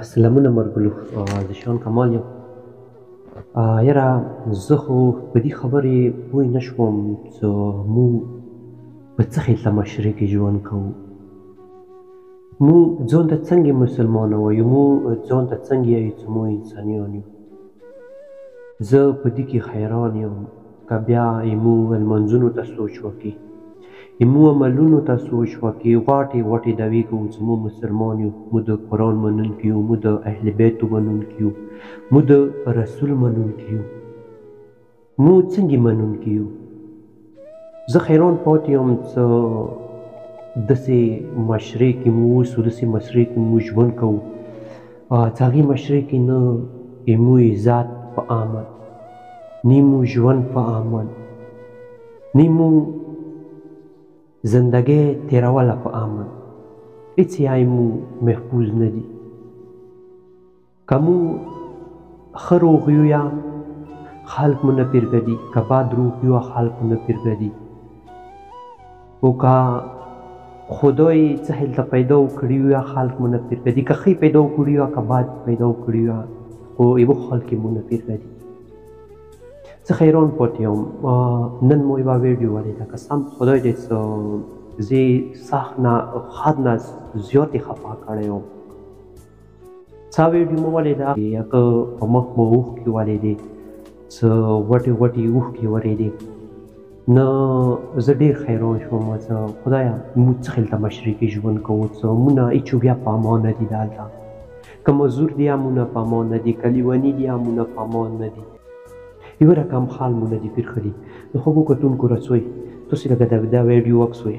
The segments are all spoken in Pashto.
سلامونه مرګلو زه شان کمال یم یاره زه خو په دې خبرې پوه نه شوم چې موږ په څه خېټه معاشره کې ژوند کوو موږ ځان ته څنګه مسلمانه وایو موږ ځان ته څنګه یایو چې موږ انسانیان یو زه په دې کې حیران یم که بیا ایمو المنځونو ته سوچ وکی ایمو عملونو ته سوچ وکی غاټی غوټی دعوی کوو چه مو مسلمان یو مو د قران منونکی یو مو د اهل بیتو منونکی یو مو د رسول منونکی یو مو څنګه منونکی یو زه خیران پاتی یم څه دسی مشری کی مو اوسو دسی مشری کی مو ژوند کوو په څاغي مشرۍ کې نه ایمو ذات په آمد نیمو ژوند په آمد نیمو زندګۍ تیروله په آمد هیڅ یای مو محفوظ نه دي که مو ښه روغ یو یا خلک مو نه پیرګدي که باد روغ یو خلک مو نه پیرګدي او که خدای څه هلته پیدا او کړي وي خلک مو نه پیرګدي که خی پیدا او کړي وي که بد پیدا او کړي وي خو یو خال کې مو نه پیرګدي څه خیران پاتې یم نن مو یو ویډیو ولیده قسم خدای دې څه زی سخت نه خد نه زیاتې خفه کړی یم څا ویډیو مو ولیده هغه په مخ مو اوښکې ولیدې څه غوټې غوټې اوښکې ورېدې نه زه ډېر حیران شوم څه خدایه موږ څه خلته مشرقي ژوند کوو څه مونږ هیچو بیا په امان نه دي دلته که مزور دي هم مونږ په امان نه دي که لیوني دي هم مونږ په امان نه دي یو رقم حال مونږ دي پېرښه دي د خوږو کتونکو رسوي تاسې لکه د دا ویډیو عکس وي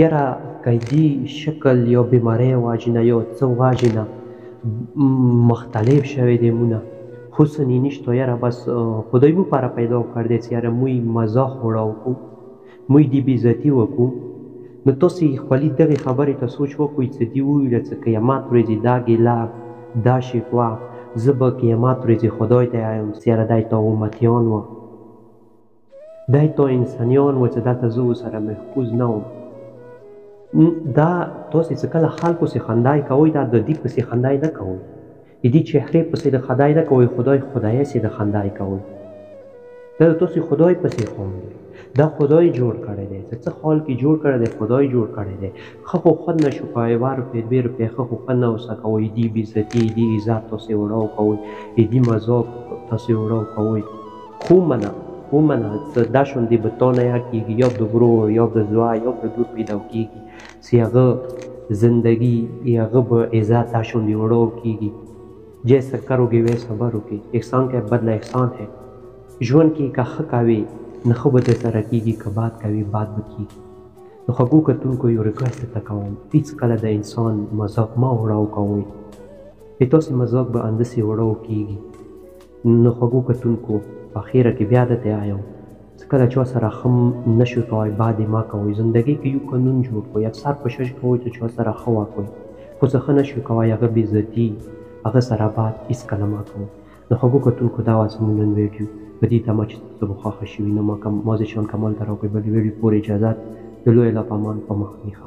یاره قیدی شکل یو بیماری واجی نه یو څه واجی نه مختلف شوی دی مونه حسن یې نشته یاره بس خدای مو پاره پیدا کړ دی چې یاره موی مزه خوړه وکړو موی دی بیزتی وکړو نو تاسو خپلې دغې خبرې ته سوچ وکړئ چې دی وویل چې قیامت ورځې دا ګیله دا شکوه زه به قیامت ورځې خدای ته وایم چې یاره دی تا امتیان وه دی تو انسانیان و چې دلته زه ورسره محفوظ نه وم ن دا تاسې چې کله خلکو سې خندای کوئ دا د دي پسې خندای نه کوئ د دي چهرې پسې د خدای نه کوئ خدای خدایه سې د خندای کوئ دا د تاسې خدای پسې خاندي دا خدای جوړ کړی دی څه څه خال کې جوړ کړی دی خدای جوړ کړی دی ښه خو ښه نه شو کوی یوه روپۍ دوې روپۍ ښه خو ښه نه اوسه کوئ دي بېزتي دي عزت تاسې وړاو کوئ دي مذاق تاسې وړاو کوئ خو منه او منه څه دا شوندې به تو نیا کېږي یو د ورور یو د زوا یو د لور پیدا او کېږي سی هغه زندګي ای هغه به ایزا تا شوندې وړو او کېږي جې سر کروګې وې صبر وکې احسان کې بدله احسان ہے ژوند کې که ښه کاوي نه ښه به درسره کېږي که باد کوي باد به کېږي د خوږو کتونکو یو ریکویسټ درته کوم هېڅکله د انسان مذاق مه وړاو کوئ د تاسې مذاق به اندسې وړاو کېږي نو خوږو کتونکو اخيره کې بيا د تيا يو څه کله چو سره خم نه شوي کوي با دې ما کوي زندګي کې يو قنون جوړ کوي اکثار کوشش کوي چې چو سره خه وا کوي خو څه خه نه شوي کوي هغه بې عزتي هغه سره بات هيڅ کله ما کوي نو خوږو کتونکو دا وا زموږ نن ويډيو په دې تمه چې تاسو ته به خوښه شوي نو ما کوم موزې شان کمال ته راوکړي بلې ويډيو پورې اجازات د لوی الله په امان په مخ ميخه.